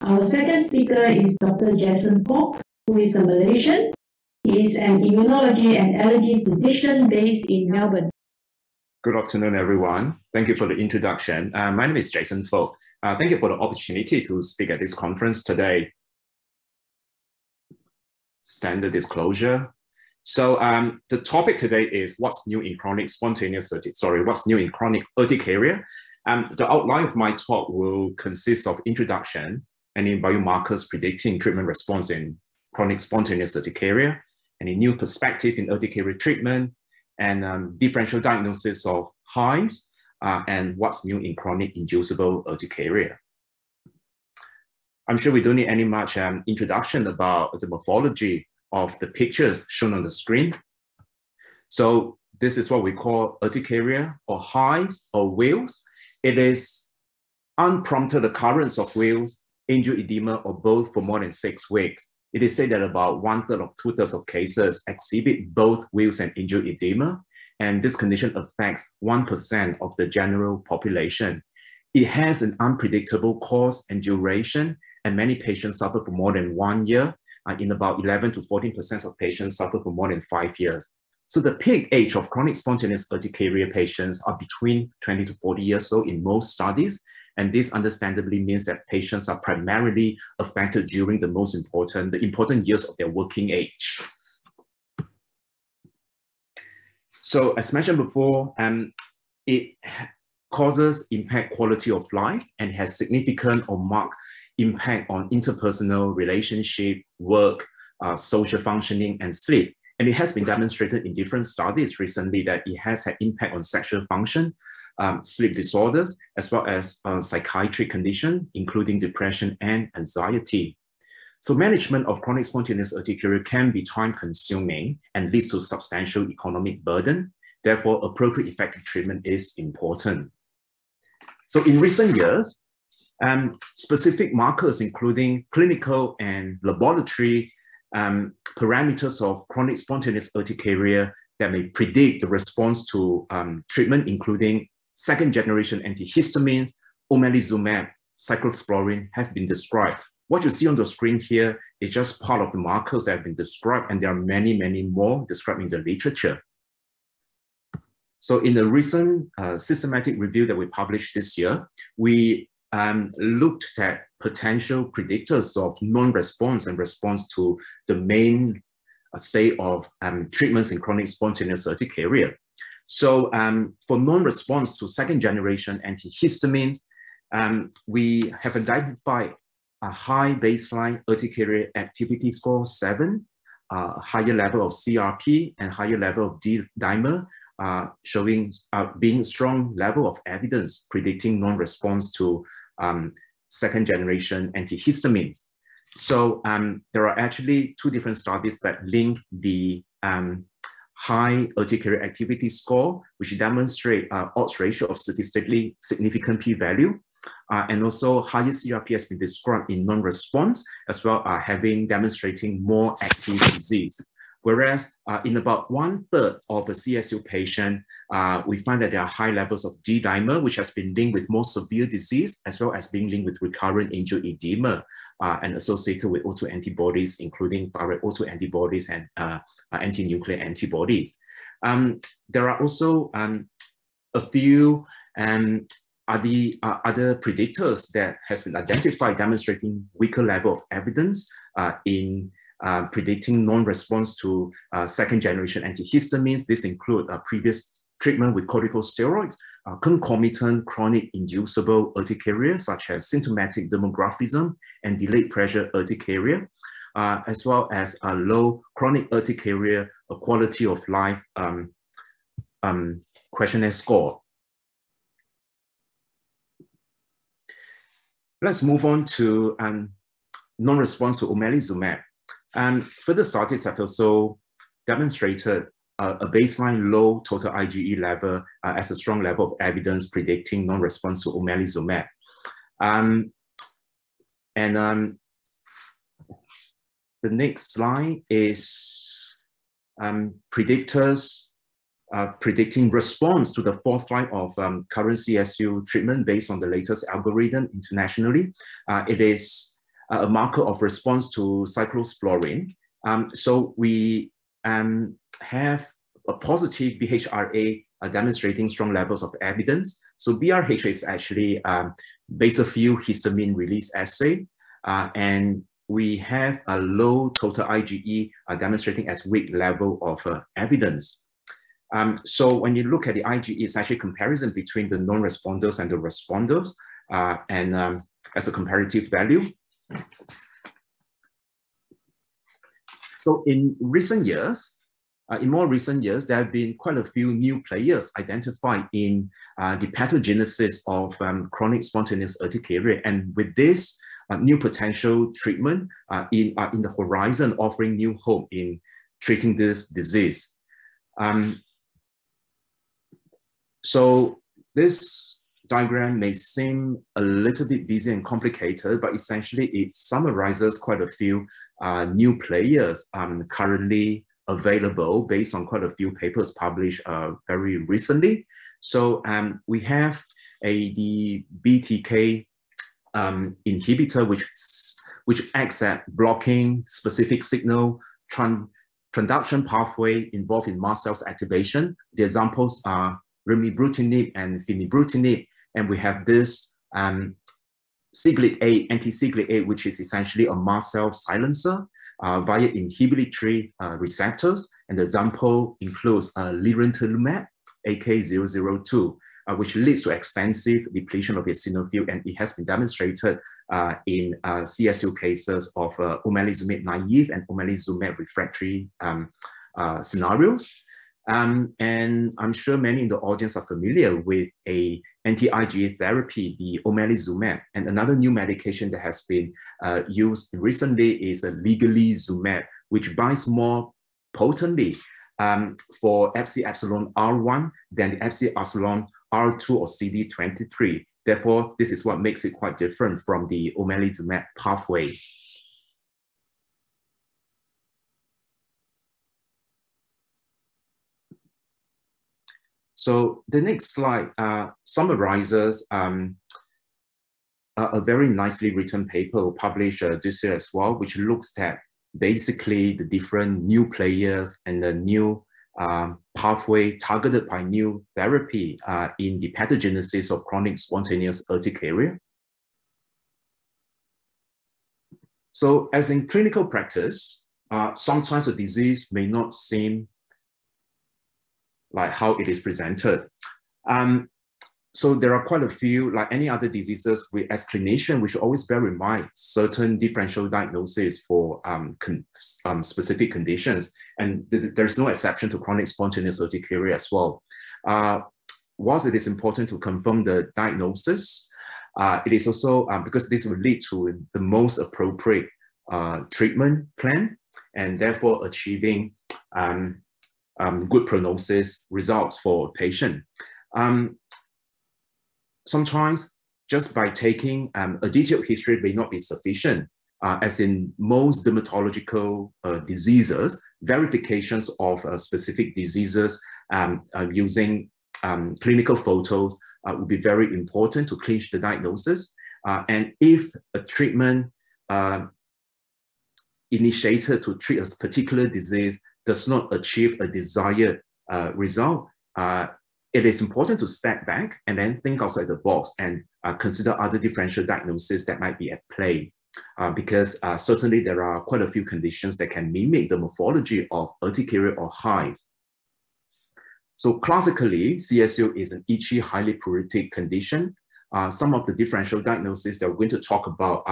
Our second speaker is Dr. Jason Fok, who is a Malaysian. He is an immunology and allergy physician based in Melbourne. Good afternoon, everyone. Thank you for the introduction. Uh, my name is Jason Fok. Uh, thank you for the opportunity to speak at this conference today. Standard disclosure. So um, the topic today is what's new in chronic spontaneous, sorry, what's new in chronic urticaria. Um, the outline of my talk will consist of introduction, any biomarkers predicting treatment response in chronic spontaneous urticaria, any new perspective in urticaria treatment, and um, differential diagnosis of hives, uh, and what's new in chronic inducible urticaria. I'm sure we don't need any much um, introduction about the morphology of the pictures shown on the screen. So this is what we call urticaria or hives or wheals. It is unprompted occurrence of angioedema, or both for more than six weeks. It is said that about one third of two thirds of cases exhibit both wheals and angioedema, and this condition affects 1% of the general population. It has an unpredictable cause and duration, and many patients suffer for more than one year, uh, in about 11 to 14% of patients suffer for more than five years. So the peak age of chronic spontaneous urticaria patients are between 20 to 40 years old in most studies. And this understandably means that patients are primarily affected during the most important, the important years of their working age. So as mentioned before, um, it causes impact quality of life and has significant or marked impact on interpersonal relationship, work, uh, social functioning, and sleep. And it has been demonstrated in different studies recently that it has had impact on sexual function, um, sleep disorders, as well as uh, psychiatric condition, including depression and anxiety. So management of chronic spontaneous urticaria can be time consuming and leads to substantial economic burden. Therefore, appropriate effective treatment is important. So in recent years, um, specific markers, including clinical and laboratory um, parameters of chronic spontaneous urticaria that may predict the response to um, treatment, including second generation antihistamines, omalizumab, cyclosporin have been described. What you see on the screen here is just part of the markers that have been described, and there are many, many more described in the literature. So in a recent uh, systematic review that we published this year, we um, looked at potential predictors of non-response and response to the main uh, state of um, treatments in chronic spontaneous urticaria. So um, for non-response to second generation antihistamine, um, we have identified a high baseline urticaria activity score seven, uh, higher level of CRP and higher level of D-dimer, uh, showing uh, being strong level of evidence predicting non-response to um, second generation antihistamines. So um, there are actually two different studies that link the um, high urticaria activity score, which demonstrate uh, odds ratio of statistically significant p-value, uh, and also higher CRP has been described in non-response, as well as uh, having demonstrating more active disease. Whereas uh, in about one third of a CSU patient, uh, we find that there are high levels of D-dimer, which has been linked with more severe disease, as well as being linked with recurrent angioedema uh, and associated with autoantibodies, including thyroid autoantibodies and uh, uh, anti-nuclear antibodies. Um, there are also um, a few um, other, uh, other predictors that has been identified demonstrating weaker level of evidence in uh, predicting non-response to uh, second generation antihistamines. This include uh, previous treatment with corticosteroids, uh, concomitant chronic inducible urticaria, such as symptomatic dermographism and delayed pressure urticaria, uh, as well as a low chronic urticaria, a quality of life um, um, questionnaire score. Let's move on to um, non-response to omalizumab. And further studies have also demonstrated uh, a baseline low total IgE level uh, as a strong level of evidence predicting non-response to omalizumab. Um, and um, the next slide is um, predictors uh, predicting response to the fourth line of um, current CSU treatment based on the latest algorithm internationally. Uh, it is a marker of response to cyclosporin. Um, so we um, have a positive BHRA uh, demonstrating strong levels of evidence. So BRH is actually um, basophil histamine release assay, uh, and we have a low total IgE uh, demonstrating as weak level of uh, evidence. Um, so when you look at the IgE, it's actually comparison between the non-responders and the responders, uh, and um, as a comparative value. So in recent years, uh, in more recent years, there have been quite a few new players identified in uh, the pathogenesis of um, chronic spontaneous urticaria. And with this uh, new potential treatment uh, in, uh, in the horizon, offering new hope in treating this disease. Um, so this diagram may seem a little bit busy and complicated, but essentially it summarizes quite a few uh, new players um, currently available based on quite a few papers published uh, very recently. So um, we have a the BTK um, inhibitor, which which acts at blocking specific signal tran transduction pathway involved in mast cells activation. The examples are remibrutinib and fenebrutinib, and we have this um, Siglec-8, anti-Siglec-8, which is essentially a mast cell silencer uh, via inhibitory uh, receptors. And the example includes uh, lirentelimab, AK002, uh, which leads to extensive depletion of eosinophil, and it has been demonstrated uh, in uh, CSU cases of uh, omalizumab naive and omalizumab refractory um, uh, scenarios. Um, and I'm sure many in the audience are familiar with a anti-IgE therapy, the omalizumab. And another new medication that has been uh, used recently is a ligelizumab, which binds more potently um, for Fc epsilon R1 than the Fc epsilon R2 or CD23. Therefore, this is what makes it quite different from the omalizumab pathway. So the next slide uh, summarizes um, a, a, very nicely written paper published uh, this year as well, which looks at basically the different new players and the new um, pathway targeted by new therapy uh, in the pathogenesis of chronic spontaneous urticaria. So as in clinical practice, uh, sometimes the disease may not seem like how it is presented. Um, so there are quite a few, like any other diseases, as clinician, we should always bear in mind certain differential diagnoses for um, con um, specific conditions. And th there's no exception to chronic spontaneous urticaria as well. Uh, whilst it is important to confirm the diagnosis, uh, it is also, um, because this will lead to the most appropriate uh, treatment plan and therefore achieving um, um, good prognosis results for a patient. Um, sometimes just by taking um, a detailed history may not be sufficient. Uh, as in most dermatological uh, diseases, verifications of uh, specific diseases um, uh, using um, clinical photos uh, would be very important to clinch the diagnosis. Uh, and if a treatment initiated to treat a particular disease does not achieve a desired uh, result, uh, it is important to step back and then think outside the box and uh, consider other differential diagnoses that might be at play. Uh, because uh, certainly there are quite a few conditions that can mimic the morphology of urticaria or hive. So classically, CSU is an itchy, highly pruritic condition. Uh, some of the differential diagnoses that we're going to talk about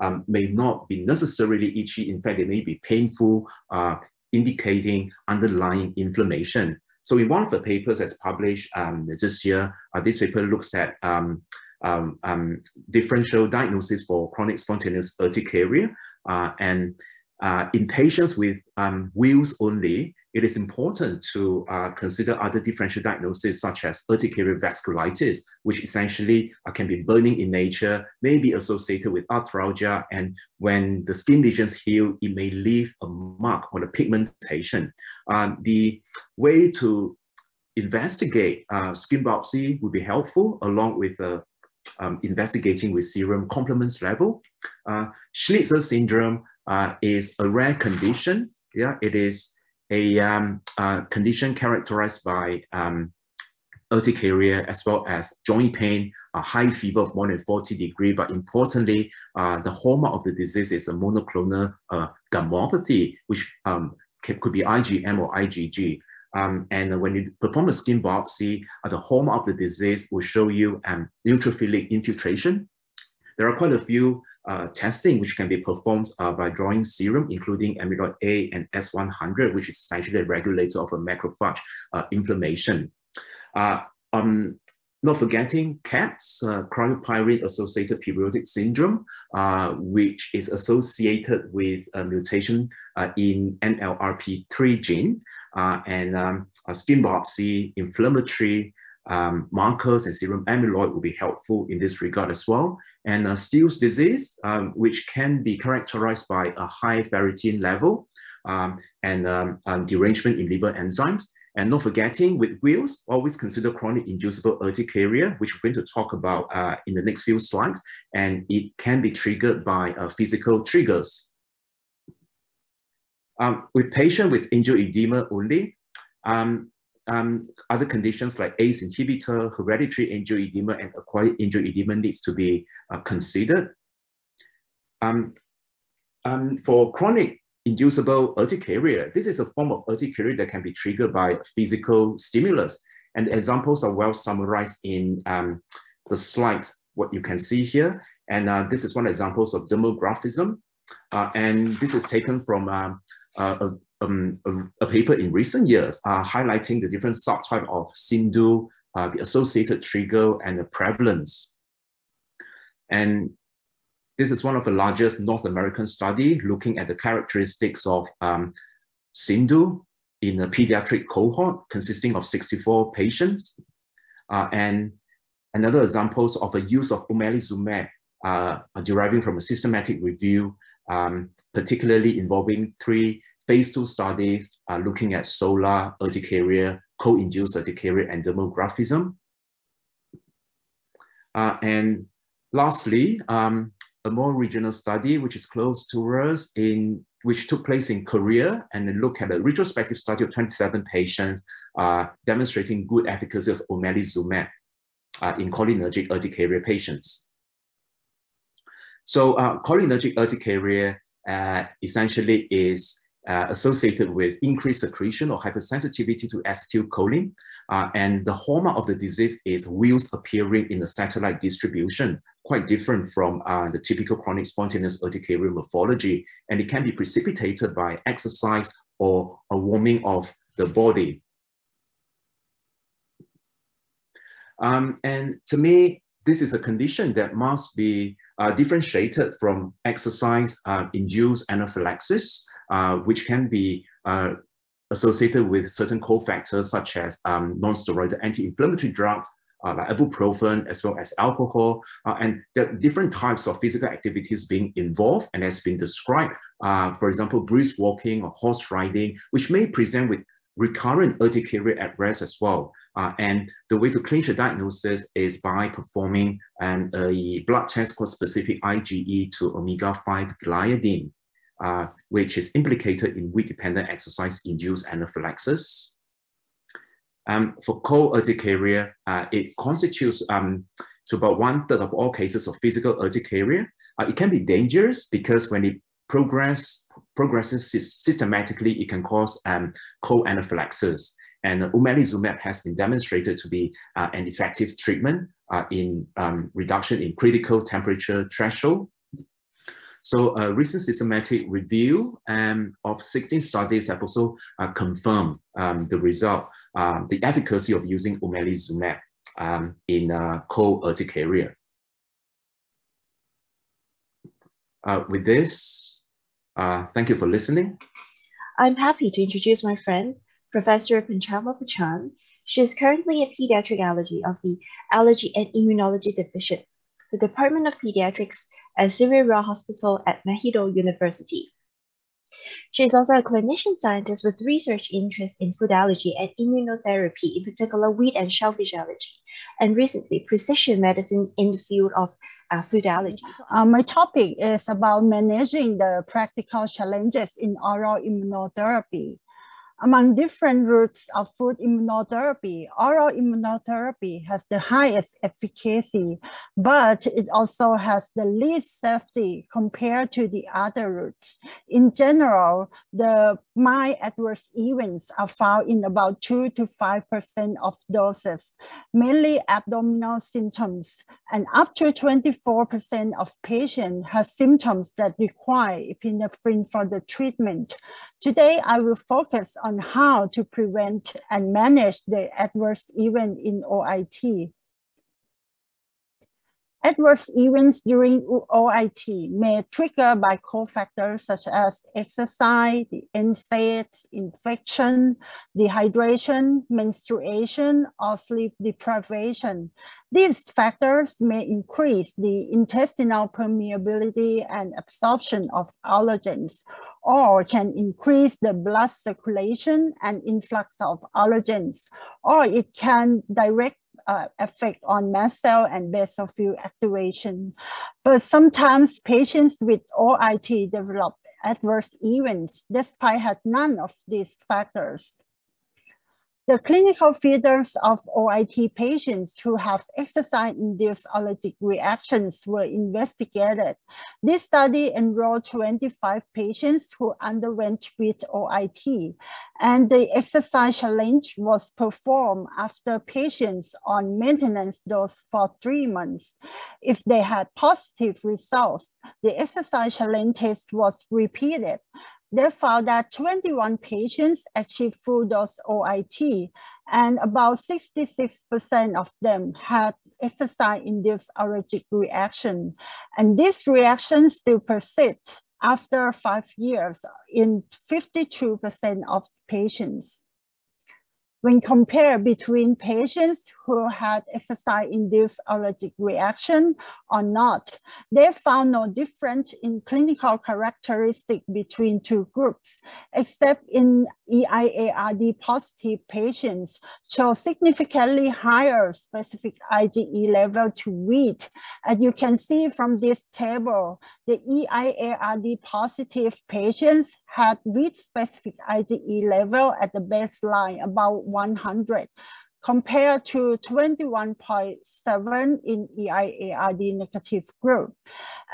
um, may not be necessarily itchy. In fact, they may be painful, uh, indicating underlying inflammation. So in one of the papers that's published um, this year, uh, this paper looks at um, um, um differential diagnosis for chronic spontaneous urticaria. Uh, and uh, in patients with um, wheals only, it is important to uh, consider other differential diagnoses such as urticaria vasculitis, which essentially uh, can be burning in nature, may be associated with arthralgia, and when the skin lesions heal, it may leave a mark or a pigmentation. Um, the way to investigate uh, skin biopsy would be helpful along with a um, investigating with serum complements level. Uh, Schnitzler syndrome uh, is a rare condition. Yeah, it is a um, uh, condition characterized by um, urticaria as well as joint pain, a high fever of more than 40 degree, but importantly, uh, the hallmark of the disease is a monoclonal uh, gammopathy, which um, could be IgM or IgG. Um, and when you perform a skin biopsy, uh, the hallmark of the disease will show you um, neutrophilic infiltration. There are quite a few uh, testing which can be performed uh, by drawing serum, including amyloid A and S100, which is essentially a regulator of a macrophage uh, inflammation. Uh, um, not forgetting CAPS, uh, cryopyrin associated periodic syndrome, uh, which is associated with a mutation uh, in NLRP3 gene, and um, skin biopsy, inflammatory um, markers and serum amyloid will be helpful in this regard as well. And uh, Still's disease, um, which can be characterized by a high ferritin level um, and um, derangement in liver enzymes. And not forgetting with wheals, always consider chronic inducible urticaria, which we're going to talk about uh, in the next few slides. And it can be triggered by uh, physical triggers. Um, with patient with angioedema only, um, um, other conditions like ACE inhibitor, hereditary angioedema, and acquired angioedema needs to be uh, considered. Um, um, for chronic inducible urticaria. This is a form of urticaria that can be triggered by physical stimulus. And the examples are well summarized in um, the slides, what you can see here. And uh, this is one example of dermographism. Uh, and this is taken from um, uh, a, um, a, a, paper in recent years uh, highlighting the different subtype of CINDU, uh, the associated trigger and the prevalence. And this is one of the largest North American study looking at the characteristics of um, CINDU in a pediatric cohort consisting of 64 patients. Uh, and another examples of the use of omalizumab uh, deriving from a systematic review, um, particularly involving three phase two studies are looking at solar urticaria, co-induced urticaria, and dermographism. Uh, and lastly, um, a more regional study, which is close to us, in which took place in Korea, and then look at a retrospective study of 27 patients uh, demonstrating good efficacy of omalizumab uh, in cholinergic urticaria patients. So uh, cholinergic urticaria uh, essentially is uh, associated with increased secretion or hypersensitivity to acetylcholine. Uh, and the hallmark of the disease is wheals appearing in a satellite distribution, quite different from uh, the typical chronic spontaneous urticaria morphology. And it can be precipitated by exercise or a warming of the body. Um, and to me, this is a condition that must be uh, differentiated from exercise-induced uh, anaphylaxis, uh, which can be uh, associated with certain cofactors such as um, non-steroidal anti-inflammatory drugs uh, like ibuprofen as well as alcohol. Uh, and are different types of physical activities being involved and has been described. Uh, for example, brisk walking or horse riding, which may present with recurrent urticaria at rest as well. Uh, and the way to clinch a diagnosis is by performing an, a blood test called specific IgE to omega-5 gliadin uh, which is implicated in wheat-dependent exercise-induced anaphylaxis. Um, for cold urticaria, uh, it constitutes um, to about one third of all cases of physical urticaria. Uh, it can be dangerous because when it progress, progresses systematically, it can cause um, cold anaphylaxis. And omalizumab has been demonstrated to be uh, an effective treatment uh, in um, reduction in critical temperature threshold so a recent systematic review um, of 16 studies have also uh, confirmed um, the result, um, the efficacy of using omalizumab um, in uh, cold urticaria. Uh, with this, uh, thank you for listening. I'm happy to introduce my friend, Professor Punchama Pacharn. She is currently a pediatric allergy of the Allergy and Immunology Division the Department of Pediatrics at Sri Hospital at Mahidol University. She is also a clinician scientist with research interests in food allergy and immunotherapy, in particular wheat and shellfish allergy, and recently precision medicine in the field of uh, food allergy. Uh, my topic is about managing the practical challenges in oral immunotherapy. Among different routes of food immunotherapy, oral immunotherapy has the highest efficacy, but it also has the least safety compared to the other routes. In general, the mild adverse events are found in about 2 to 5% of doses, mainly abdominal symptoms, and up to 24% of patients have symptoms that require epinephrine for the treatment. Today, I will focus on how to prevent and manage the adverse event in OIT. Adverse events during OIT may trigger by cofactors such as exercise, the NSAID, infection, dehydration, menstruation, or sleep deprivation. These factors may increase the intestinal permeability and absorption of allergens, or can increase the blood circulation and influx of allergens, or it can direct uh, effect on mast cell and basophil activation. But sometimes patients with OIT develop adverse events despite had none of these factors. The clinical features of OIT patients who have exercise-induced allergic reactions were investigated. This study enrolled 25 patients who underwent with OIT, and the exercise challenge was performed after patients on maintenance dose for three months. If they had positive results, the exercise challenge test was repeated they found that 21 patients achieved full dose OIT, and about 66% of them had exercise-induced allergic reaction. And this reaction still persists after five years in 52% of patients. When compared between patients who had exercise-induced allergic reaction or not, they found no difference in clinical characteristic between two groups, except in EIARD positive patients show significantly higher specific IgE level to wheat. As you can see from this table, the EIARD positive patients had wheat specific IgE level at the baseline about 100 compared to 21.7 in EIARD negative group.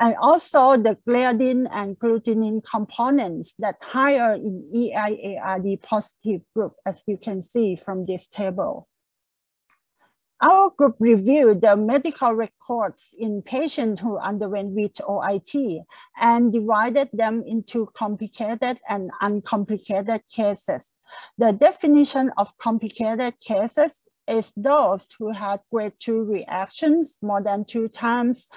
And also the gliadin and glutenin components that higher in EIARD positive group, as you can see from this table. Our group reviewed the medical records in patients who underwent with OIT and divided them into complicated and uncomplicated cases. The definition of complicated cases is those who had grade two reactions more than two times,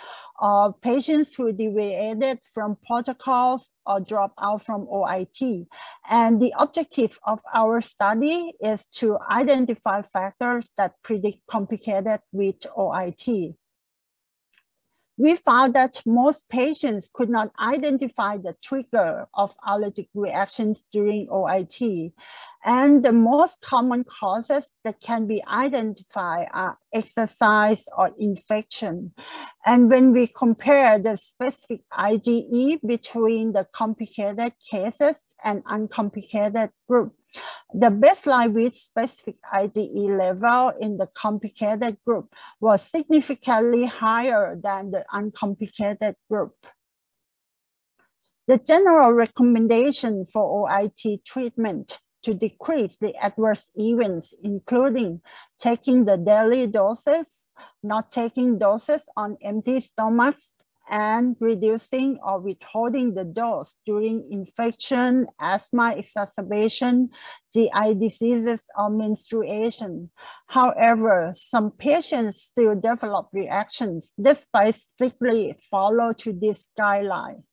or patients who deviated from protocols or dropped out from OIT. And the objective of our study is to identify factors that predict complicated with OIT we found that most patients could not identify the trigger of allergic reactions during OIT. And the most common causes that can be identified are exercise or infection. And when we compare the specific IgE between the complicated cases and uncomplicated group, the baseline with specific IgE level in the complicated group was significantly higher than the uncomplicated group. The general recommendation for OIT treatment to decrease the adverse events, including taking the daily doses, not taking doses on empty stomachs, and reducing or withholding the dose during infection, asthma exacerbation, GI diseases, or menstruation. However, some patients still develop reactions despite strictly follow to this guideline.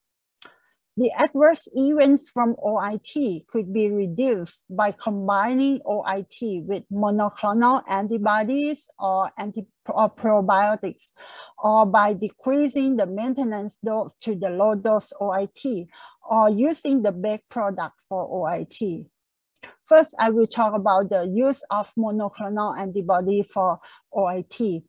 The adverse events from OIT could be reduced by combining OIT with monoclonal antibodies or, anti or probiotics, or by decreasing the maintenance dose to the low dose OIT, or using the baked product for OIT. First, I will talk about the use of monoclonal antibody for OIT.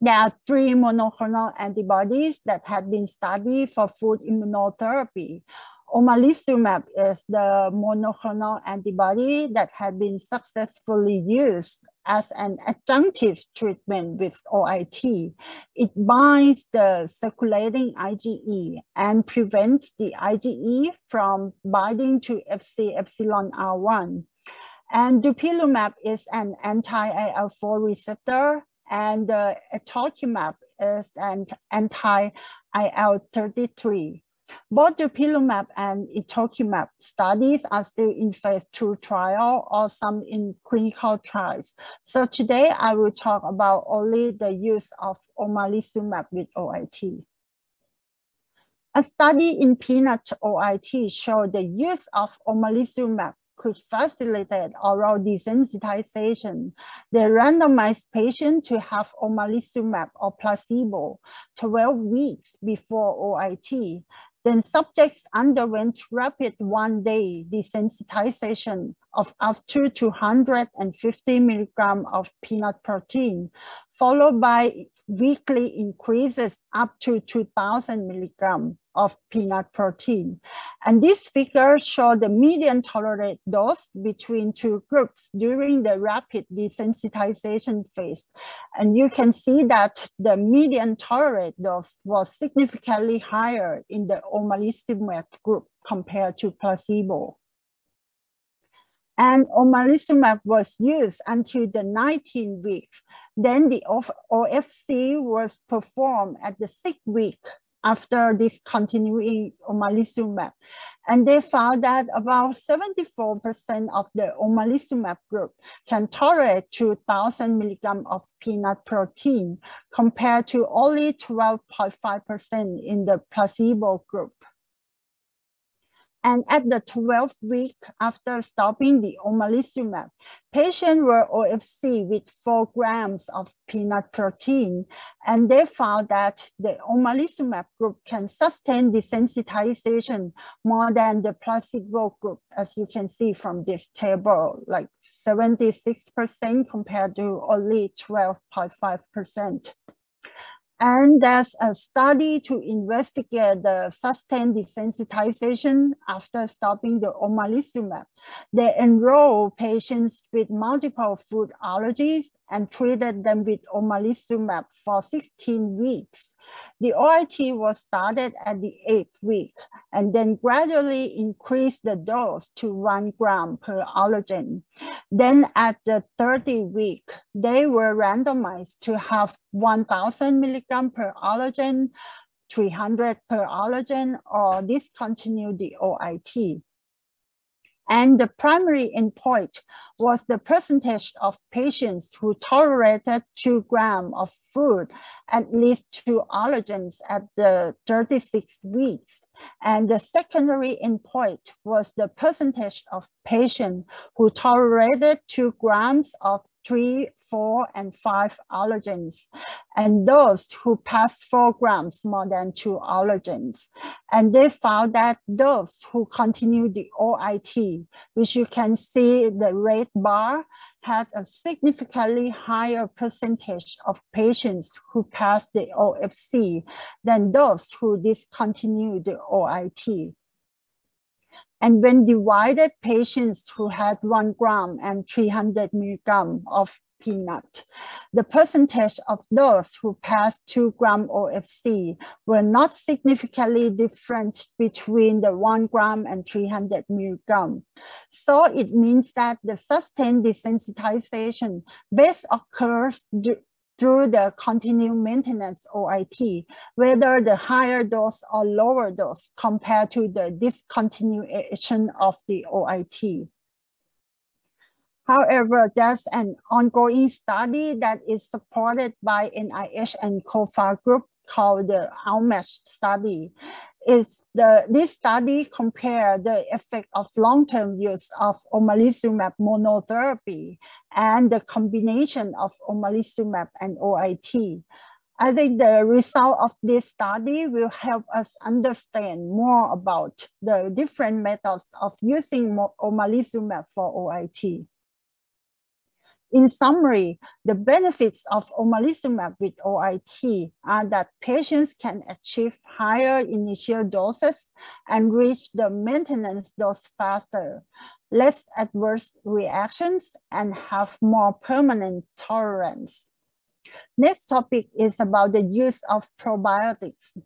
There are three monoclonal antibodies that have been studied for food immunotherapy. Omalizumab is the monoclonal antibody that has been successfully used as an adjunctive treatment with OIT. It binds the circulating IgE and prevents the IgE from binding to Fc epsilon R1. And dupilumab is an anti-IL-4 receptor and uh, etokimab is an anti-IL-33. Both dupilumab and etokimab studies are still in phase two trial or some in clinical trials. So today I will talk about only the use of omalizumab with OIT. A study in peanut OIT showed the use of omalizumab could facilitate oral desensitization. They randomized patients to have omalizumab or placebo 12 weeks before OIT. Then subjects underwent rapid one-day desensitization of up to 250 milligram of peanut protein, followed by weekly increases up to 2000 milligram of peanut protein. And these figures show the median tolerated dose between two groups during the rapid desensitization phase. And you can see that the median tolerated dose was significantly higher in the omalizumab group compared to placebo. And omalizumab was used until the 19th week. Then the OFC was performed at the sixth week after discontinuing omalizumab. And they found that about 74% of the omalizumab group can tolerate 2000 milligram of peanut protein compared to only 12.5% in the placebo group. And at the 12th week after stopping the omalizumab, patients were OFC with 4 grams of peanut protein, and they found that the omalizumab group can sustain desensitization more than the placebo group, as you can see from this table, like 76% compared to only 12.5%. And there's a study to investigate the sustained desensitization after stopping the omalizumab. They enrolled patients with multiple food allergies and treated them with omalizumab for 16 weeks. The OIT was started at the eighth week and then gradually increased the dose to one gram per allergen. Then at the 30 week, they were randomized to have 1000 milligram per allergen, 300 per allergen, or discontinue the OIT. And the primary endpoint was the percentage of patients who tolerated two grams of food, at least two allergens at the 36 weeks. And the secondary endpoint was the percentage of patients who tolerated two grams of three, four, and five allergens, and those who passed four grams more than two allergens. And they found that those who continued the OIT, which you can see the red bar, had a significantly higher percentage of patients who passed the OFC than those who discontinued the OIT. And when divided patients who had one gram and 300 milligram of peanut, the percentage of those who passed two gram OFC were not significantly different between the one gram and 300 milligram. So it means that the sustained desensitization best occurs through the continued maintenance OIT, whether the higher dose or lower dose compared to the discontinuation of the OIT. However, there's an ongoing study that is supported by NIH and CoFAR group called the OUtMATCH study. Is the this study compare the effect of long-term use of omalizumab monotherapy and the combination of omalizumab and OIT. I think the result of this study will help us understand more about the different methods of using omalizumab for OIT. In summary, the benefits of omalizumab with OIT are that patients can achieve higher initial doses and reach the maintenance dose faster, less adverse reactions, and have more permanent tolerance. Next topic is about the use of probiotics.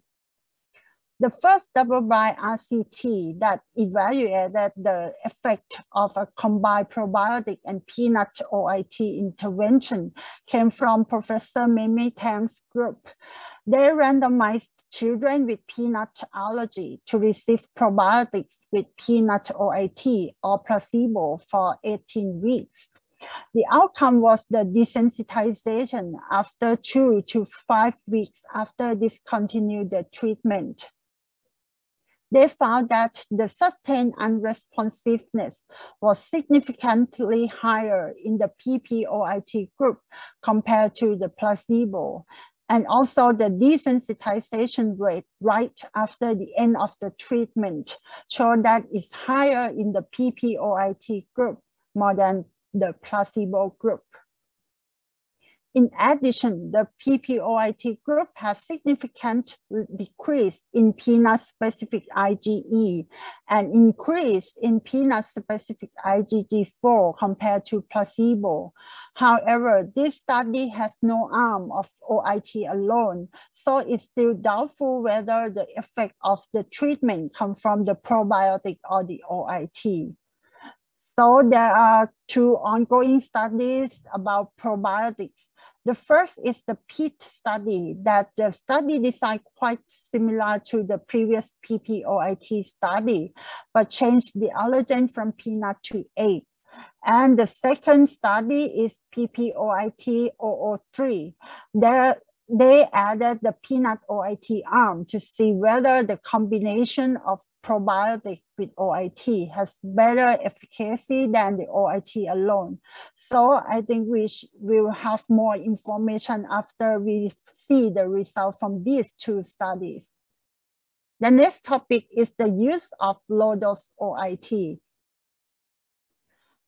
The first double-blind RCT that evaluated the effect of a combined probiotic and peanut OIT intervention came from Professor Mimi Tang's group. They randomized children with peanut allergy to receive probiotics with peanut OIT or placebo for 18 weeks. The outcome was the desensitization after two to five weeks after discontinued the treatment they found that the sustained unresponsiveness was significantly higher in the PPOIT group compared to the placebo. And also the desensitization rate right after the end of the treatment showed that it's higher in the PPOIT group more than the placebo group. In addition, the PPOIT group has significant decrease in peanut-specific IgE and increase in peanut-specific IgG4 compared to placebo. However, this study has no arm of OIT alone, so it's still doubtful whether the effect of the treatment comes from the probiotic or the OIT. So there are two ongoing studies about probiotics. The first is the PEAT study that the study design quite similar to the previous PPOIT study, but changed the allergen from peanut to egg. And the second study is PPOIT 003. There, they added the peanut OIT arm to see whether the combination of probiotic with OIT has better efficacy than the OIT alone. So I think we will have more information after we see the result from these two studies. The next topic is the use of low-dose OIT.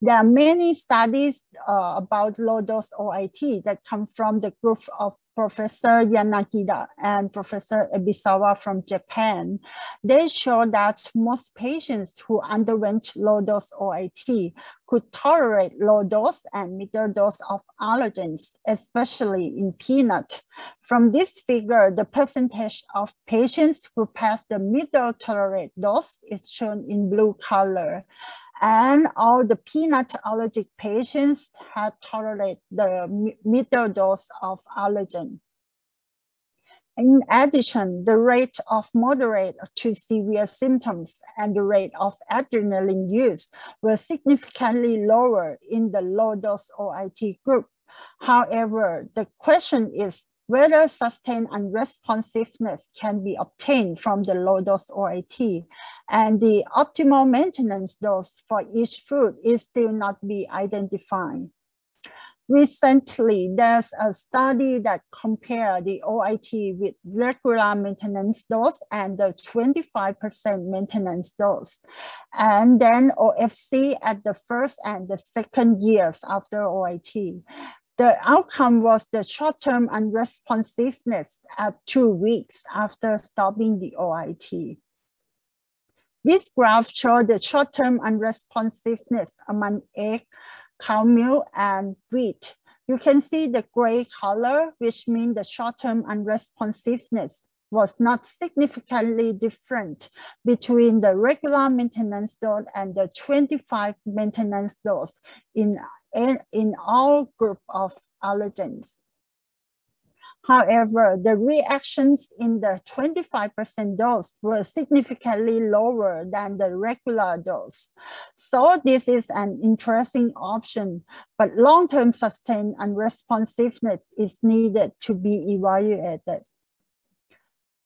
There are many studies uh, about low-dose OIT that come from the group of Professor Yanagida and Professor Ebisawa from Japan, they show that most patients who underwent low-dose OIT could tolerate low dose and middle dose of allergens, especially in peanut. From this figure, the percentage of patients who passed the middle tolerate dose is shown in blue color and all the peanut allergic patients had tolerated the middle dose of allergen. In addition, the rate of moderate to severe symptoms and the rate of adrenaline use were significantly lower in the low dose OIT group. However, the question is whether sustained unresponsiveness can be obtained from the low dose OIT and the optimal maintenance dose for each food is still not be identified. Recently, there's a study that compared the OIT with regular maintenance dose and the 25% maintenance dose, and then OFC at the first and the second years after OIT. The outcome was the short-term unresponsiveness at two weeks after stopping the OIT. This graph shows the short-term unresponsiveness among egg, cow milk, and wheat. You can see the gray color, which means the short-term unresponsiveness was not significantly different between the regular maintenance dose and the 25 maintenance dose in in, in all group of allergens. However, the reactions in the 25% dose were significantly lower than the regular dose. So this is an interesting option, but long-term sustained unresponsiveness is needed to be evaluated.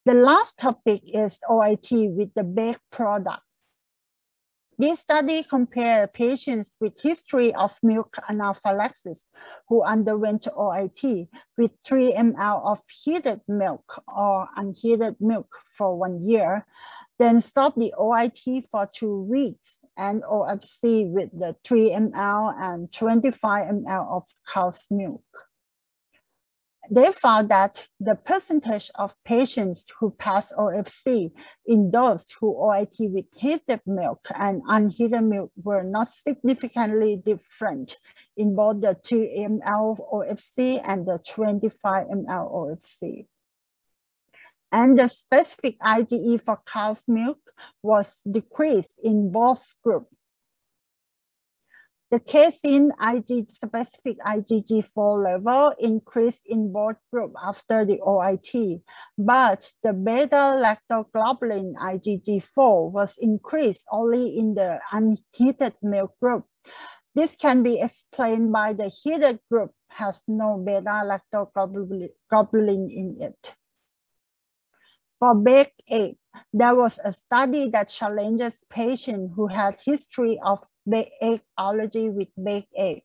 The last topic is OIT with the baked product. This study compared patients with history of milk anaphylaxis who underwent OIT with 3 ml of heated milk or unheated milk for one year, then stopped the OIT for two weeks and OFC with the 3 ml and 25 ml of cow's milk they found that the percentage of patients who passed OFC in those who OIT with heated milk and unheated milk were not significantly different in both the 2 ml OFC and the 25 ml OFC. And the specific IgE for cow's milk was decreased in both groups the casein IG specific IgG4 level increased in both groups after the OIT, but the beta lactoglobulin IgG4 was increased only in the unheated milk group. This can be explained by the heated group has no beta lactoglobulin in it. For baked egg, there was a study that challenges patients who had history of baked egg allergy with baked egg.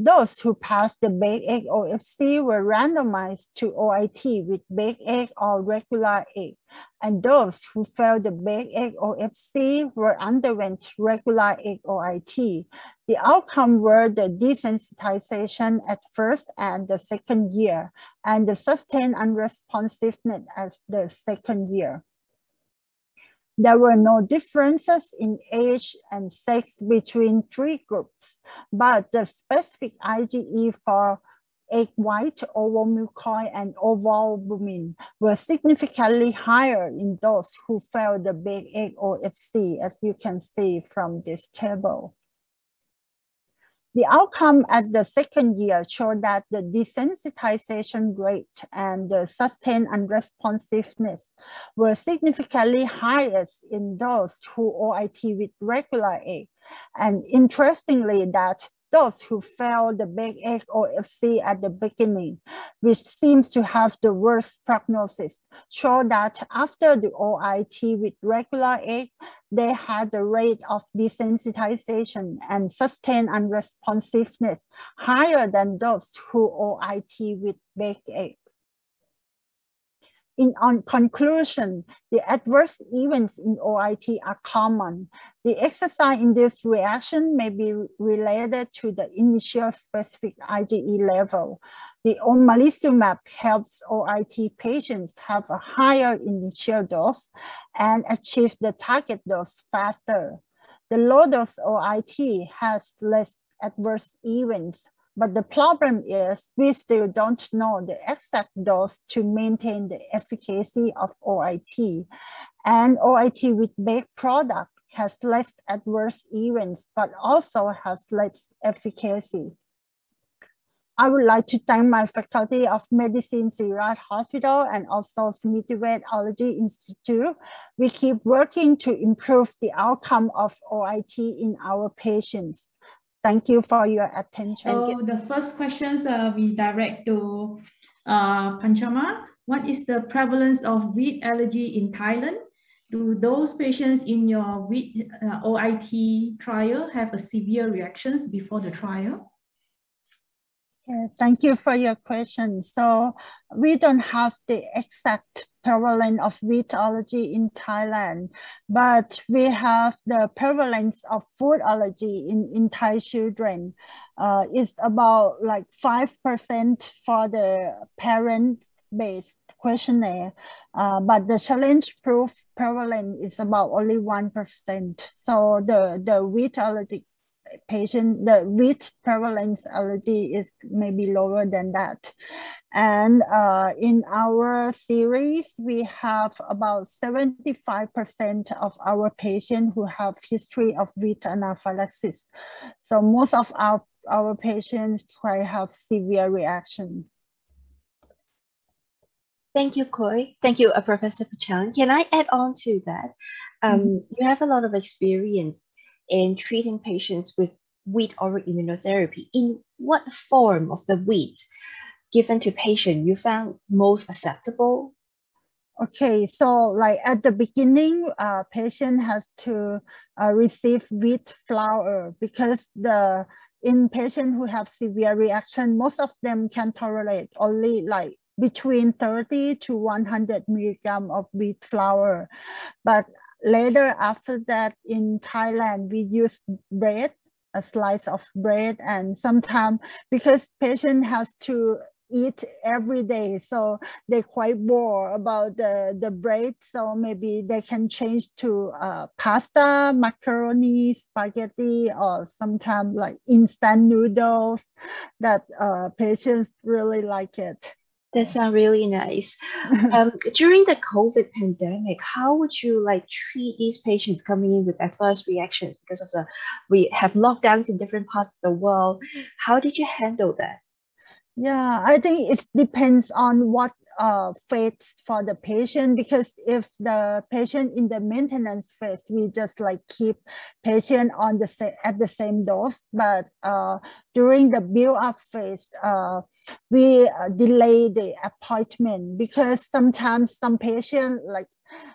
Those who passed the egg OFC were randomized to OIT with baked egg or regular egg, and those who failed the egg OFC were underwent regular egg OIT. The outcome were the desensitization at first and the second year, and the sustained unresponsiveness at the second year. There were no differences in age and sex between three groups, but the specific IgE for egg white, ovomucoid, and oval ovalbumin were significantly higher in those who failed the baked egg OFC, as you can see from this table. The outcome at the second year showed that the desensitization rate and the sustained unresponsiveness were significantly highest in those who OIT with regular egg. And interestingly, that those who failed the baked egg FC at the beginning, which seems to have the worst prognosis, show that after the OIT with regular egg, they had the rate of desensitization and sustained unresponsiveness higher than those who OIT with big egg. In on conclusion, the adverse events in OIT are common. The exercise-induced reaction may be related to the initial specific IgE level. The omalizumab helps OIT patients have a higher initial dose and achieve the target dose faster. The low dose OIT has less adverse events but the problem is we still don't know the exact dose to maintain the efficacy of OIT. And OIT with baked product has less adverse events, but also has less efficacy. I would like to thank my Faculty of Medicine Siriraj Hospital and also Samitivej Allergy Institute. We keep working to improve the outcome of OIT in our patients. Thank you for your attention. So the first questions uh, we direct to uh, Punchama. What is the prevalence of wheat allergy in Thailand? Do those patients in your wheat uh, OIT trial have a severe reactions before the trial? Yeah, thank you for your question. So we don't have the exact prevalence of wheat allergy in Thailand, but we have the prevalence of food allergy in, in Thai children. Uh, it's about like 5% for the parent-based questionnaire, uh, but the challenge proof prevalence is about only 1%. So the, the wheat allergy patient, the wheat prevalence allergy is maybe lower than that. And uh, in our series, we have about 75% of our patients who have history of wheat anaphylaxis. So most of our, our patients try have severe reaction. Thank you, Koi. Thank you, uh, Professor Pacharn. Can I add on to that? Um, mm -hmm. You have a lot of experience in treating patients with wheat oral immunotherapy, in what form of the wheat given to patient you found most acceptable? Okay, so like at the beginning, uh, patient has to uh, receive wheat flour because the in patient who have severe reaction, most of them can tolerate only like between 30 to 100 milligram of wheat flour. But later after that in Thailand, we use bread, a slice of bread and sometimes because patient has to eat every day so they quite bored about the the bread so maybe they can change to uh, pasta macaroni spaghetti or sometimes like instant noodles that uh, patients really like it that sounds really nice. um, during the COVID pandemic, how would you like treat these patients coming in with adverse reactions because of the we have lockdowns in different parts of the world? How did you handle that? Yeah, I think it depends on what uh, phase for the patient because if the patient in the maintenance phase, we just like keep patient on the same at the same dose. But uh, during the build up phase, uh, we uh, delay the appointment because sometimes some patient like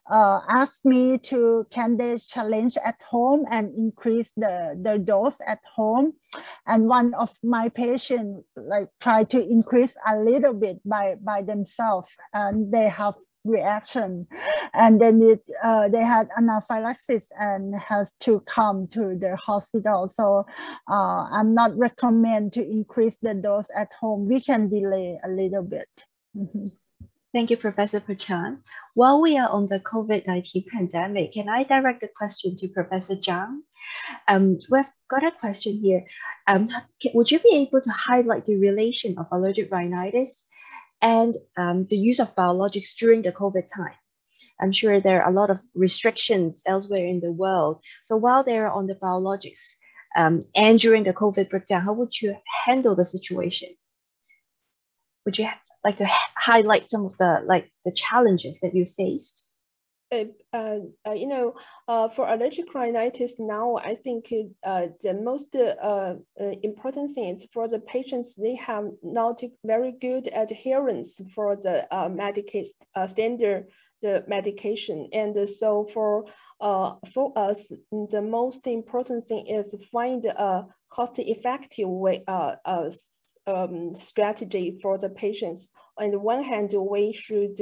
uh, asked me to can they challenge at home and increase the, the dose at home. And one of my patients like try to increase a little bit by, by themselves and they have reaction and then it uh, they had anaphylaxis and has to come to the hospital so uh, i'm not recommend to increase the dose at home we can delay a little bit mm -hmm. Thank you, Professor Pacharn. While we are on the COVID-19 pandemic, can I direct a question to Professor Zhang? Um, we've got a question here. Um, would you be able to highlight the relation of allergic rhinitis and um, the use of biologics during the COVID time? I'm sure there are a lot of restrictions elsewhere in the world. So while they're on the biologics um, and during the COVID breakdown, how would you handle the situation? Would you like to highlight some of the like the challenges that you faced? Uh, uh, uh, you know, uh, for allergic rhinitis now, I think uh, the most uh, important thing is for the patients, they have not very good adherence for the uh, medication standard the medication. And so for uh, for us, the most important thing is find a cost-effective way, uh, uh, um, strategy for the patients. On the one hand, we should,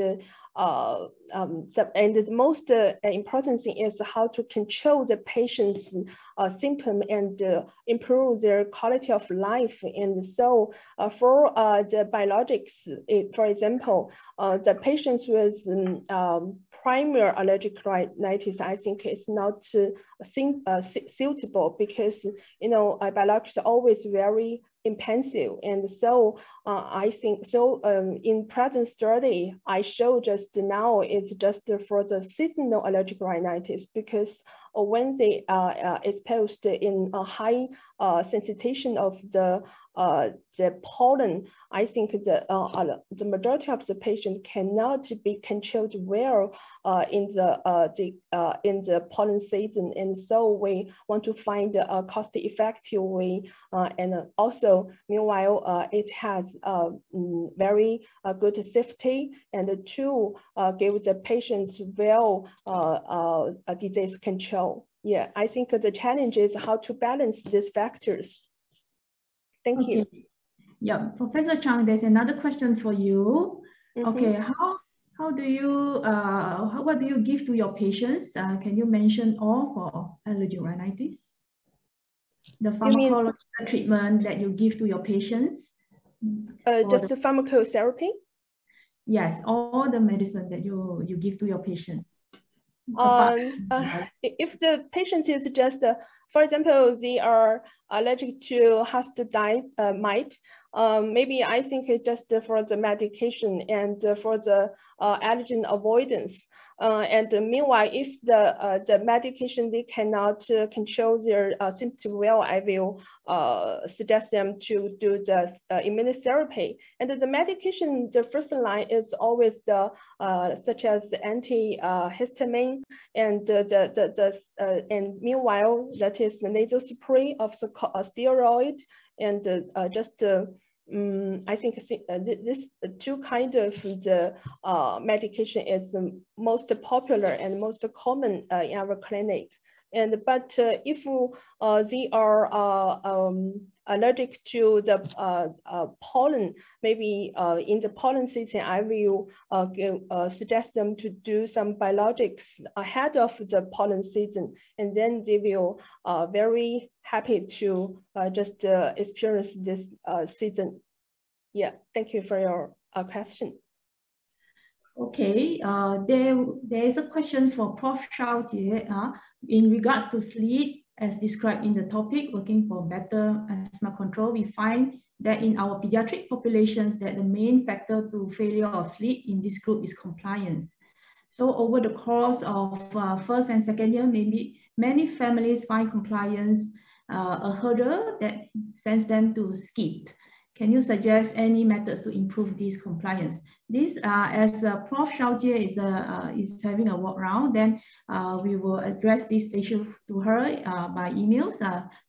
uh, um, the, and the most uh, important thing is how to control the patient's uh, symptom and uh, improve their quality of life. And so uh, for the biologics, it, for example, the patients with um, um, primary allergic rhinitis, I think it's not suitable because, you know, biologics are always very intensive. And so uh, I think, so um, in present study, I show just now it's just for the seasonal allergic rhinitis because when they are uh, exposed in a high uh, sensitization of the uh, the pollen, I think the uh, the majority of the patients cannot be controlled well uh, in the uh, the uh, in the pollen season, and so we want to find a cost-effective way, uh, and also meanwhile uh, it has uh, mm, very uh, good safety and to uh, give the patients well uh, uh, disease control. Yeah, I think the challenge is how to balance these factors. Thank okay. you. Yeah, Professor Chang, there's another question for you. Mm -hmm. Okay, how how do you uh how, what do you give to your patients? Uh, can you mention all for allergic rhinitis? The pharmacological treatment that you give to your patients? Uh, just the, the pharmacotherapy? Yes, all the medicine that you you give to your patients. Um, uh, if the patient is just uh, for example, they are allergic to house dust uh, mite. Um, maybe I think it's just for the medication and for the uh, allergen avoidance. Uh, and meanwhile, if the uh, the medication they cannot uh, control their uh, symptom well, I will uh, suggest them to do the uh, immunotherapy. And the medication, the first line is always such as antihistamine, and the the the and meanwhile that is the nasal spray of the steroid and just um, I think uh, this two kind of the uh, medication is most popular and most common uh, in our clinic. And but uh, if uh, they are uh, um, allergic to the uh, uh, pollen, maybe uh, in the pollen season, I will give, suggest them to do some biologics ahead of the pollen season, and then they will very happy to just experience this season. Yeah, thank you for your question. Okay, uh, there, there is a question for Prof. Shao Jie, uh, in regards to SLIT, as described in the topic, working for better asthma control, we find that in our pediatric populations that the main factor to failure of SLIT in this group is compliance. So over the course of uh, first and second year, maybe many families find compliance uh, a hurdle that sends them to skip. Can you suggest any methods to improve this compliance? This, uh, as uh, Prof. Xiaojie is, uh, uh, is having a walk around, then uh, we will address this issue to her uh, by emails.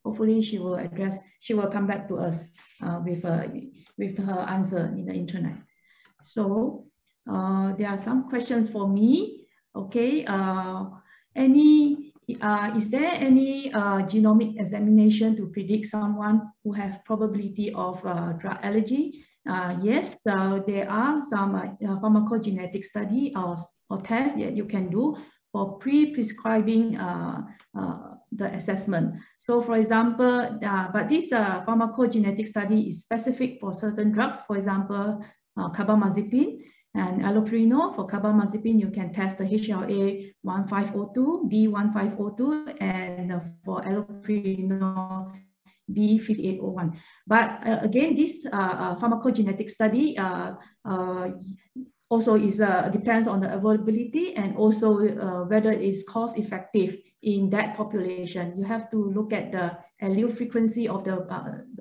Hopefully she will address, she will come back to us with, with her answer in the internet. So there are some questions for me. Okay, any is there any genomic examination to predict someone who have probability of drug allergy? Uh, yes, there are some uh, pharmacogenetic study or, or tests that you can do for pre-prescribing uh, the assessment. So for example, but this pharmacogenetic study is specific for certain drugs, for example, carbamazepine, and allopurinol for carbamazepine, you can test the HLA 1502, B1502, and for allopurinol, B5801. But uh, again, this uh, uh, pharmacogenetic study uh, uh, also is uh, depends on the availability and also whether it is cost effective in that population. You have to look at the allele frequency of the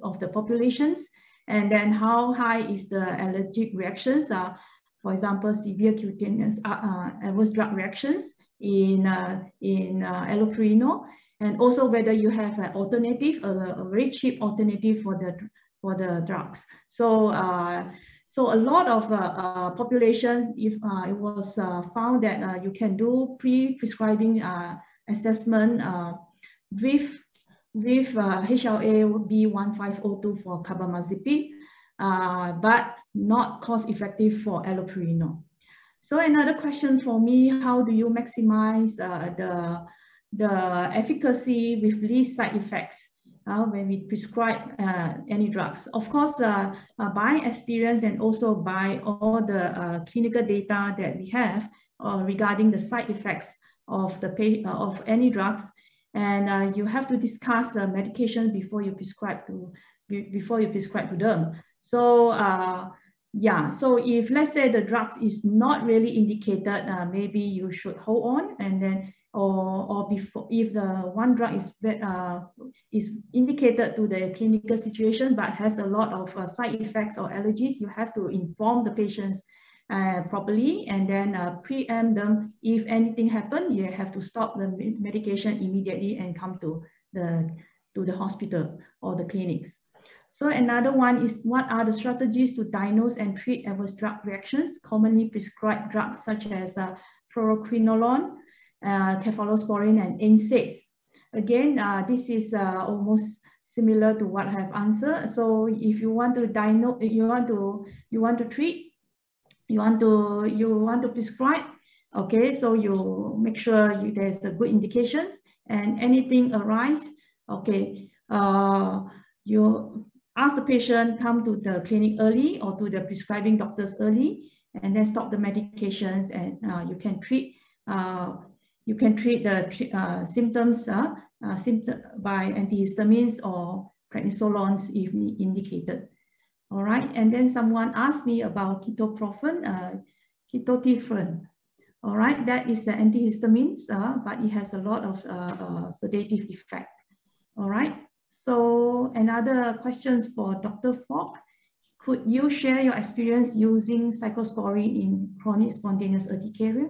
of the populations and then how high is the allergic reactions. For example, severe cutaneous uh, uh, adverse drug reactions in, uh, in allopurinol, and also whether you have an alternative, a, a very cheap alternative for the, for the drugs. So so a lot of uh, uh, populations, if uh, it was found that you can do pre-prescribing assessment with with HLA B1502 for carbamazepine, but not cost effective for allopurinol. So another question for me, how do you maximize uh, the, the efficacy with least side effects uh, when we prescribe uh, any drugs? Of course, uh, uh, by experience and also by all the uh, clinical data that we have regarding the side effects of, the of any drugs, and you have to discuss the medication before you prescribe to before you prescribe to them. So yeah, so if let's say the drugs is not really indicated, uh, maybe you should hold on and then or, or before if the one drug is uh, is indicated to the clinical situation but has a lot of uh, side effects or allergies, you have to inform the patients uh, properly and then uh, preempt them. If anything happen, you have to stop the medication immediately and come to the to the hospital or the clinics. So another one is what are the strategies to diagnose and treat adverse drug reactions, commonly prescribed drugs such as uh, fluoroquinolone, uh, cephalosporin, and NSAIDs. Again, uh, this is uh, almost similar to what I have answered. So if you want to diagnose, you want to you want to treat, you want to you want to prescribe. Okay, so you make sure you, there's a good indications and anything arise. Okay, uh, you ask the patient come to the clinic early or to the prescribing doctors early and then stop the medications and uh, you can treat uh, you can treat the uh, symptoms uh, uh, symptom by antihistamines or prednisolones if indicated. All right, and then someone asked me about ketoprofen, uh, ketotifen. All right, that is the antihistamines, uh, but it has a lot of uh, sedative effect. All right, so another questions for Dr. Falk. Could you share your experience using cyclosporine in chronic spontaneous urticaria?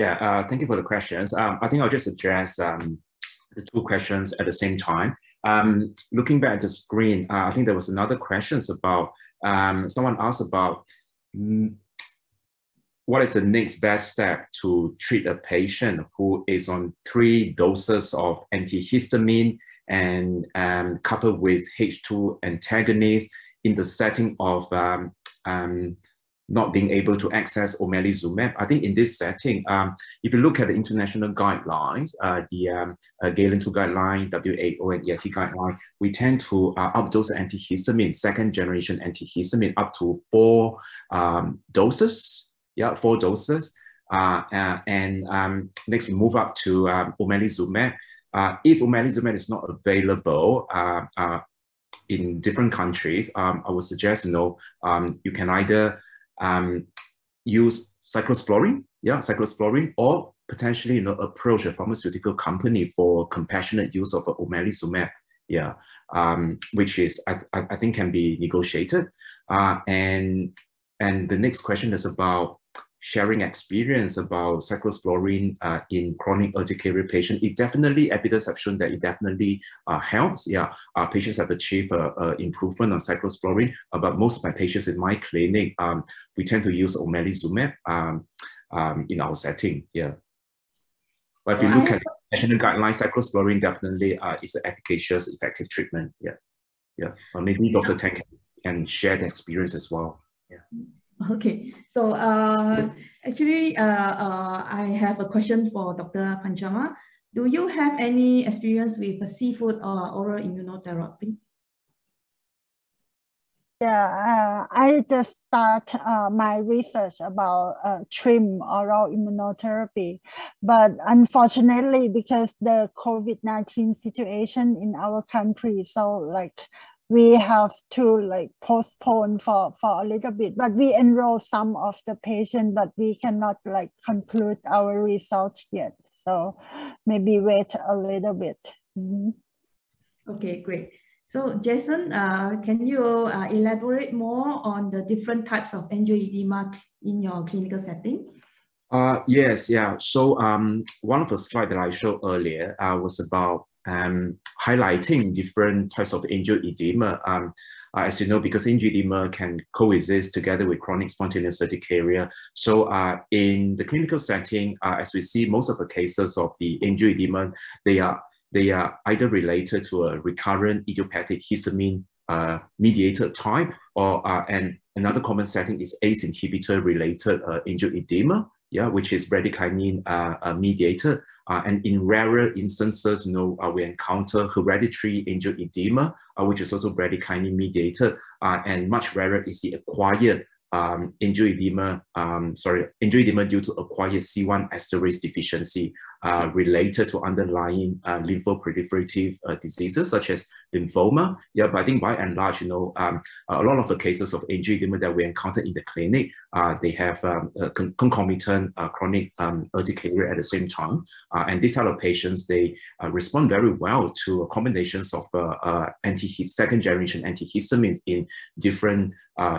Yeah, uh, thank you for the questions. Um, I think I'll just address um, the two questions at the same time. um, looking back at the screen, uh, I think there was another questions about, um, someone asked about what is the next best step to treat a patient who is on three doses of antihistamine and um, coupled with H2 antagonist in the setting of um, not being able to access omalizumab. I think in this setting, um, if you look at the international guidelines, uh, the um, uh, Galen 2 guideline, WHO and EIT guideline, we tend to uh, updose antihistamine, second generation antihistamine, up to four um, doses. Yeah, four doses. Uh, uh, and um, next we move up to um, omalizumab. Uh, if omalizumab is not available, in different countries, um, I would suggest you know you can either um, use cyclosporine, yeah, cyclosporine, or potentially you know approach a pharmaceutical company for compassionate use of omalizumab, yeah, um, which is I, I think can be negotiated. Uh, and and the next question is about sharing experience about cyclosporine uh, in chronic urticaria patient, it definitely, evidence have shown that it definitely uh, helps. Yeah, uh, patients have achieved a, a improvement on cyclosporine, uh, but most of my patients in my clinic, um, we tend to use omalizumab um, um, in our setting. Yeah. But if you look at national guidelines, cyclosporine definitely uh, is an efficacious, effective treatment. Yeah. Yeah. Or maybe Dr. Tang can, can share the experience as well. Yeah. Okay, so uh, actually, uh, uh, I have a question for Dr. Punchama. Do you have any experience with seafood or oral immunotherapy? Yeah, uh, I just start uh, my research about uh, shrimp oral immunotherapy, but unfortunately, because the COVID-19 situation in our country, so like we have to like postpone for, for a little bit, but we enroll some of the patient, but we cannot like conclude our results yet. So maybe wait a little bit. Mm -hmm. Okay, great. So Jason, uh, can you uh, elaborate more on the different types of angioedema in your clinical setting? Uh, yes, yeah. So um, one of the slides that I showed earlier uh, was about um, highlighting different types of angioedema. Um, uh, as you know, because angioedema can coexist together with chronic spontaneous urticaria. So uh, in the clinical setting, uh, as we see most of the cases of the angioedema, they are, they are either related to a recurrent idiopathic histamine uh, mediated type or uh, and another common setting is ACE inhibitor related uh, angioedema yeah, which is bradykinin uh, uh, mediated. Uh, and in rarer instances, you know, we encounter hereditary angioedema, which is also bradykinin mediated. And much rarer is the acquired um, angioedema, um, sorry, angioedema due to acquired C1 esterase deficiency uh, related to underlying uh, lymphoproliferative uh, diseases such as lymphoma. Yeah, but I think by and large, you know, um, a lot of the cases of angioedema that we encounter in the clinic, uh, they have um, con concomitant uh, chronic um, urticaria at the same time. Uh, and these type of patients, they respond very well to combinations of anti second generation antihistamines in different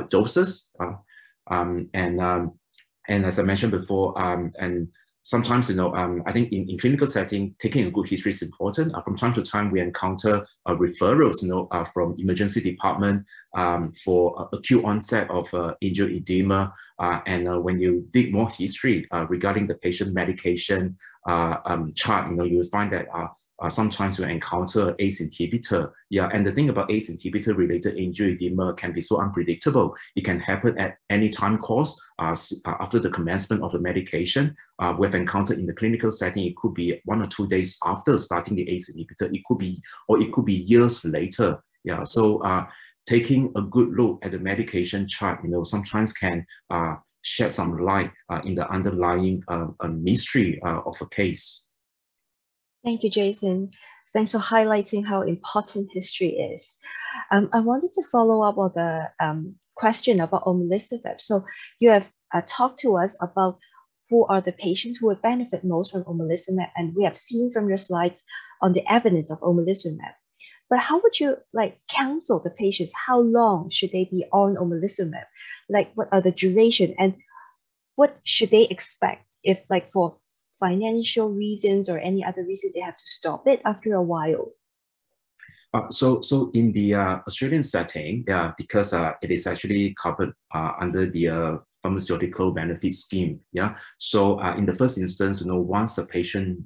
doses. Um, and um, and as I mentioned before, um, and sometimes, you know, um, I think in, in clinical setting, taking a good history is important. Uh, from time to time, we encounter uh, referrals, you know, uh, from emergency department um, for acute onset of uh, angioedema. Uh, and uh, when you dig more history uh, regarding the patient medication um, chart, you know, you will find that uh, sometimes you encounter ACE inhibitor. Yeah, and the thing about ACE inhibitor related angioedema edema can be so unpredictable. It can happen at any time course uh, uh, after the commencement of the medication. Uh, we've encountered in the clinical setting, it could be one or two days after starting the ACE inhibitor. It could be, or it could be years later. Yeah, so uh, taking a good look at the medication chart, you know, sometimes can uh, shed some light in the underlying mystery of a case. Thank you, Jason. Thanks for highlighting how important history is. Um, I wanted to follow up on the um, question about omalizumab. So you have uh, talked to us about who are the patients who would benefit most from omalizumab, and we have seen from your slides on the evidence of omalizumab. But how would you like counsel the patients? How long should they be on omalizumab? Like what are the duration and what should they expect if like for financial reasons or any other reason they have to stop it after a while? Uh, so, so in the uh, Australian setting, yeah, because uh, it is actually covered uh, under the uh, pharmaceutical benefit scheme, yeah. So, uh, in the first instance, you know, once the patient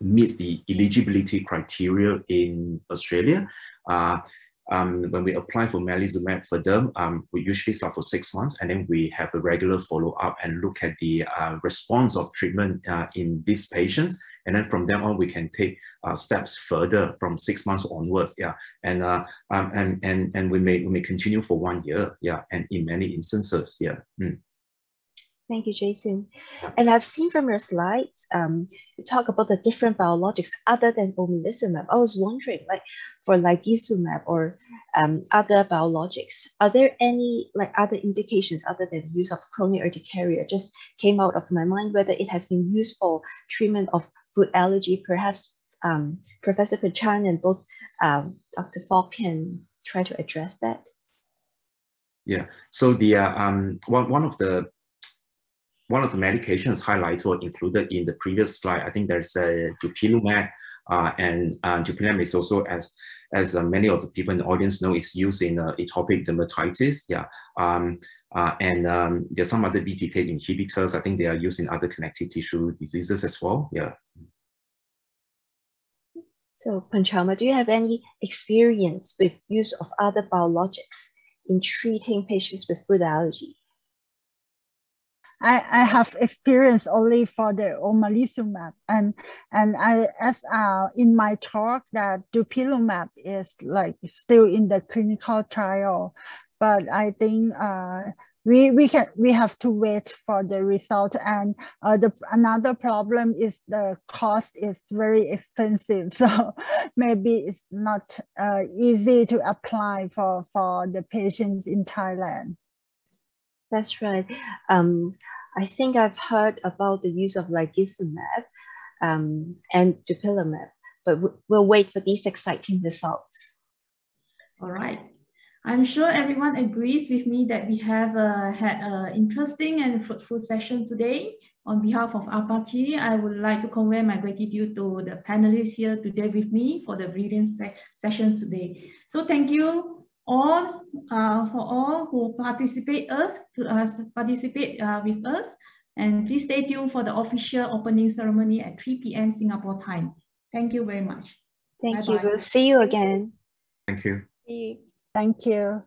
meets the eligibility criteria in Australia, um, when we apply for omalizumab for them, um, we usually start for six months and then we have a regular follow-up and look at the uh, response of treatment uh, in these patients. And then from then on, we can take uh, steps further from six months onwards. Yeah. And, uh, um, and, and, and we may, we may continue for one year. Yeah. And in many instances. Yeah. Mm. Thank you, Jason. And I've seen from your slides, um, you talk about the different biologics other than omalizumab. I was wondering, like for ligizumab or um, other biologics, are there any like other indications other than use of chronic urticaria? Just came out of my mind whether it has been used for treatment of food allergy. Perhaps um, Professor Pacharn and both um, Dr. Falk can try to address that. Yeah. So the uh, um one one of the one of the medications highlighted or included in the previous slide, I think there's a dupilumab, uh, and uh, dupilumab is also, as as uh, many of the people in the audience know, is used in uh, atopic dermatitis. Yeah, um, uh, and um, there's some other BTK inhibitors. I think they are used in other connective tissue diseases as well. Yeah. So, Punchama, do you have any experience with use of other biologics in treating patients with food allergy? I, I have experience only for the omalizumab and and I as uh, in my talk that dupilumab is like still in the clinical trial, but I think uh, we we can we have to wait for the result. And uh, the another problem is the cost is very expensive. So maybe it's not uh, easy to apply for for the patients in Thailand. That's right. Um, I think I've heard about the use of ligizumab um, and dupilumab, but we'll wait for these exciting results. All right. I'm sure everyone agrees with me that we have uh, had an interesting and fruitful session today. On behalf of APAAACI, I would like to convey my gratitude to the panelists here today with me for the brilliant se session today. So thank you all uh, for all who participate us to uh, participate uh, with us and please stay tuned for the official opening ceremony at 3 p.m. Singapore time. Thank you very much. Thank Bye -bye. you. We'll see you again. Thank you. Thank you.